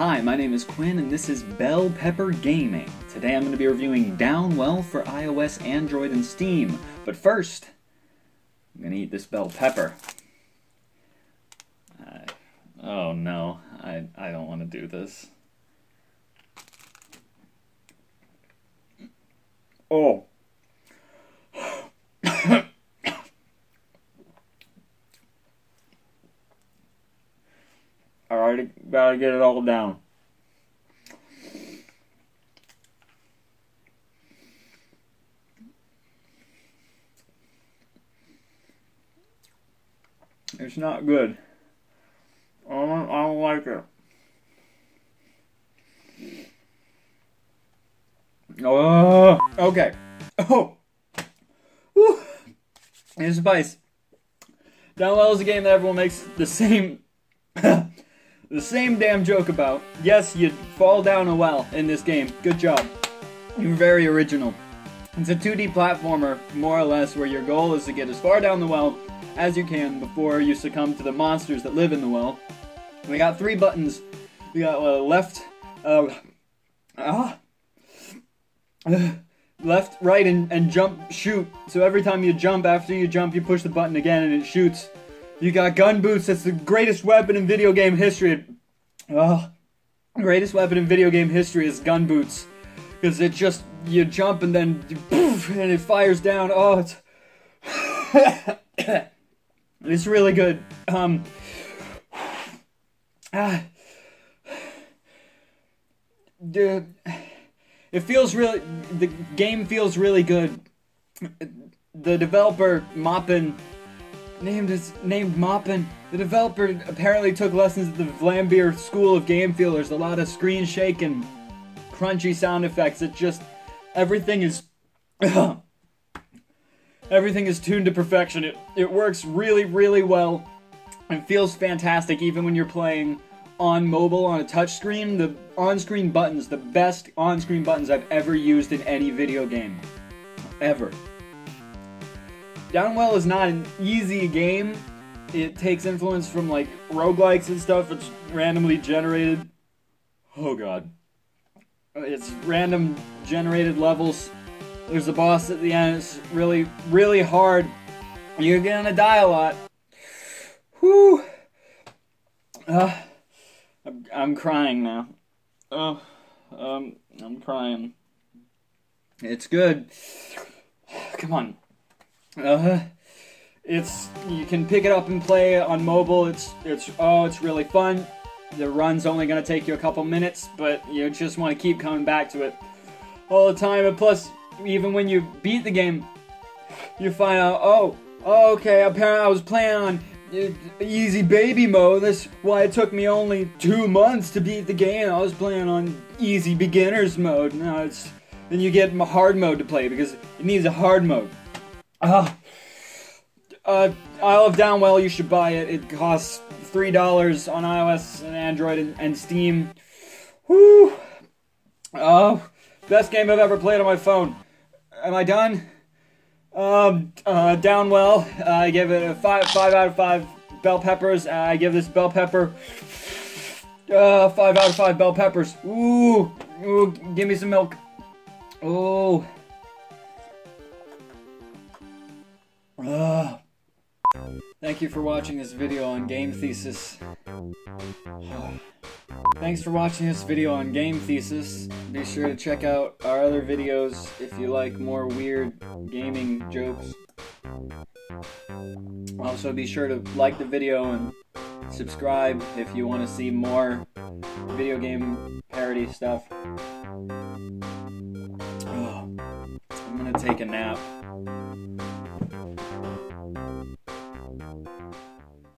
Hi, my name is Quinn and this is Bell Pepper Gaming. Today I'm going to be reviewing Downwell for iOS, Android, and Steam. But first, I'm going to eat this bell pepper. Uh, oh no, I, I don't want to do this. Oh. Gotta get it all down. It's not good. I don't, I don't like it. Oh, okay. Oh, Woo. Here's spice. Downwell is a game that everyone makes the same, the same damn joke about. Yes, you fall down a well in this game. Good job. You're very original. It's a 2D platformer, more or less, where your goal is to get as far down the well as you can before you succumb to the monsters that live in the well. We got three buttons. We got uh, left, uh, ah, uh, left, right, and, and jump, shoot. So every time you jump, after you jump, you push the button again and it shoots. You got gun boots. That's the greatest weapon in video game history. Oh, greatest weapon in video game history is gun boots. Because it just, you jump and then, poof, and it fires down. Oh, it's... it's really good. Um... Ah... Dude it feels really the game feels really good the developer moppin named is named moppin the developer apparently took lessons at the Vlambeer School of Game Feelers a lot of screen shake and crunchy sound effects. It just everything is everything is tuned to perfection. It, it works really really well it feels fantastic even when you're playing on mobile on a touchscreen, the on-screen buttons, the best on-screen buttons I've ever used in any video game. Ever. Downwell is not an easy game. It takes influence from like roguelikes and stuff. It's randomly generated. Oh god. It's random generated levels. There's a boss at the end. It's really, really hard. You're gonna die a lot. Whew. Uh, I'm, I'm crying now. Oh, um, I'm crying. It's good. Come on. Uh, it's you can pick it up and play on mobile. It's it's oh, it's really fun. The run's only gonna take you a couple minutes, but you just want to keep coming back to it all the time. And plus, even when you beat the game, you find out oh, oh okay, apparently I was playing on easy baby mode. That's why it took me only two months to beat the game. I was playing on easy beginners mode. Now it's then you get hard mode to play because it needs a hard mode. Uh, uh, Isle of Downwell, you should buy it. It costs three dollars on iOS and Android and, and Steam. Whoo! Oh, best game I've ever played on my phone. Am I done? Um, uh, Downwell, uh, I give it a five, five out of five bell peppers. Uh, I give this bell pepper, uh, five out of five bell peppers. Ooh, ooh, give me some milk. Ooh. Thank you for watching this video on Game Thesis. Thanks for watching this video on Game Thesis. Be sure to check out our other videos if you like more weird gaming jokes. Also be sure to like the video and subscribe if you want to see more video game parody stuff. Oh, I'm gonna take a nap.